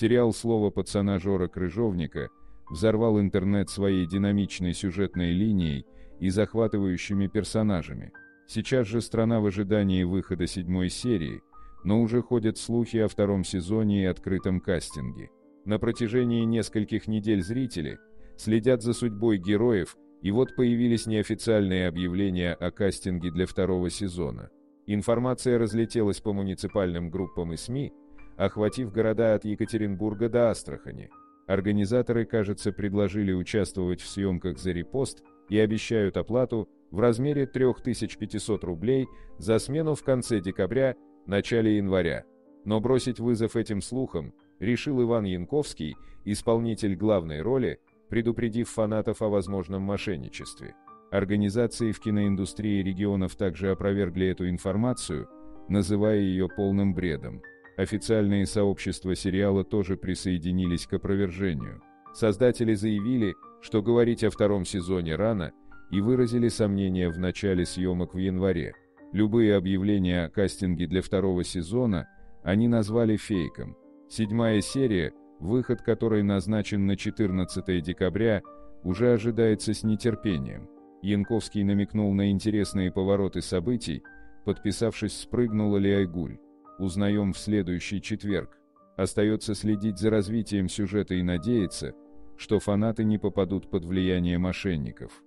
Сериал «Слово пацана Жора Крыжовника» взорвал интернет своей динамичной сюжетной линией и захватывающими персонажами. Сейчас же страна в ожидании выхода седьмой серии, но уже ходят слухи о втором сезоне и открытом кастинге. На протяжении нескольких недель зрители следят за судьбой героев, и вот появились неофициальные объявления о кастинге для второго сезона. Информация разлетелась по муниципальным группам и СМИ, охватив города от Екатеринбурга до Астрахани. Организаторы, кажется, предложили участвовать в съемках за репост и обещают оплату в размере 3500 рублей за смену в конце декабря, начале января. Но бросить вызов этим слухам решил Иван Янковский, исполнитель главной роли, предупредив фанатов о возможном мошенничестве. Организации в киноиндустрии регионов также опровергли эту информацию, называя ее полным бредом. Официальные сообщества сериала тоже присоединились к опровержению. Создатели заявили, что говорить о втором сезоне рано, и выразили сомнения в начале съемок в январе. Любые объявления о кастинге для второго сезона они назвали фейком. Седьмая серия, выход которой назначен на 14 декабря, уже ожидается с нетерпением. Янковский намекнул на интересные повороты событий, подписавшись «Спрыгнула ли Айгуль?». Узнаем в следующий четверг. Остается следить за развитием сюжета и надеяться, что фанаты не попадут под влияние мошенников.